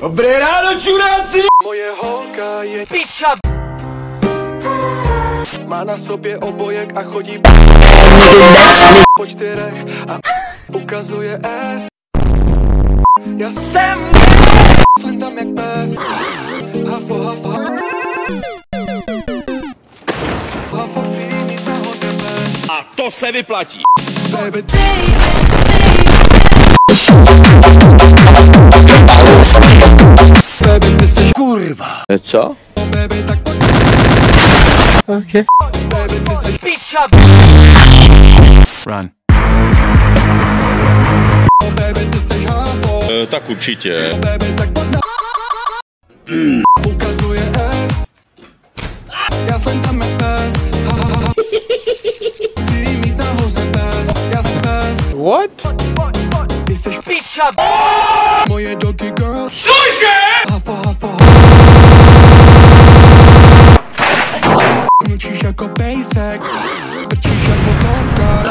Dobré ráno, čuráci! Moje holka je Piča! má na sobě obojek a chodí po čtyřech a ukazuje S. Já jsem Slim tam jak pes Hafo, hafo Hafo chci mít nahoře bez A to se vyplatí! Baby, baby, Kurva! Co? tak pojď Okay. Run. E, tak určitě. baby, tak pojď na Ukazuje S Já jsem tam jak pes Ha, ha, ha. Chci mít nahoře bez Já jsem bez What? Ty jsi Piča! moje doggy girl jak motorka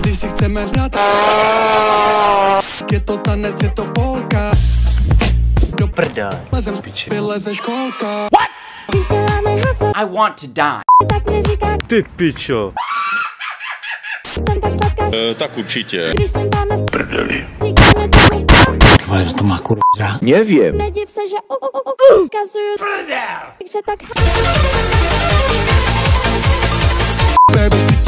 Když si chceme vnat Je to tanec, je to polka Do Prdel. lezem vyleze školka Když děláme hafo, I want to die. tak mi říká, Ty pičo. jsem tak sladká, E, tak určitě. když slintáme v prdeli. Říkáme tomu, Ale to má kurva. Nevím. nediv se, že ukazuju, takže tak Baby, chci tě